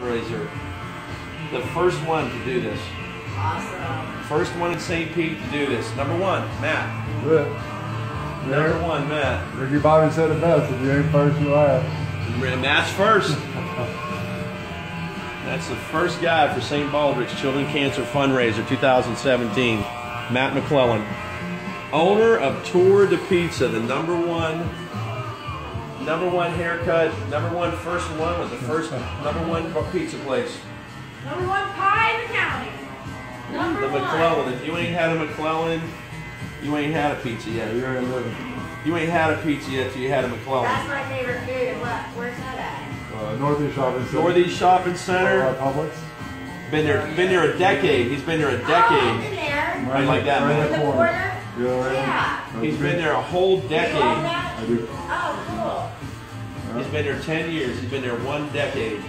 fundraiser. The first one to do this. Awesome. First one in St. Pete to do this. Number one, Matt. Good. it. Number There, one, Matt. Ricky Bobby said it best. If you ain't first, you last. Matt's first. That's the first guy for St. Baldrick's Children Cancer Fundraiser 2017. Matt McClellan, owner of Tour de Pizza, the number one, number one haircut, number one first one was the first number one pizza place. Number one pie in the county. Number The one. McClellan. If you ain't had a McClellan, you ain't had a pizza yet. You're in the, you ain't had a pizza yet till you had a McClellan. That's my favorite food. What? Where's that at? Uh, Northeast Shopping Center. Northeast Shopping Uh, Center. Publix. Been there, been there a decade. He's been there a Oh, I've decade. been there. Right like that, right man. In in the the corner. Yeah, He's been there a whole decade. I do. Oh, cool. He's been there 10 years. He's been there one decade.